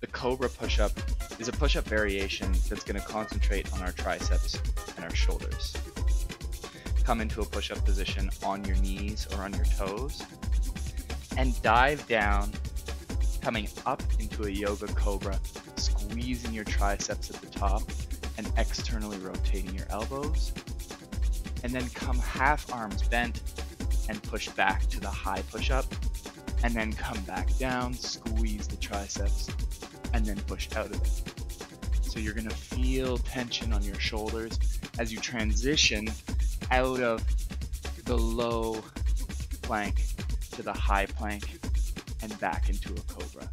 The Cobra push-up is a push-up variation that's going to concentrate on our triceps and our shoulders. Come into a push-up position on your knees or on your toes and dive down, coming up into a yoga cobra, squeezing your triceps at the top and externally rotating your elbows. And then come half arms bent and push back to the high push-up and then come back down, squeeze the triceps, and then push out of it. So you're gonna feel tension on your shoulders as you transition out of the low plank to the high plank and back into a cobra.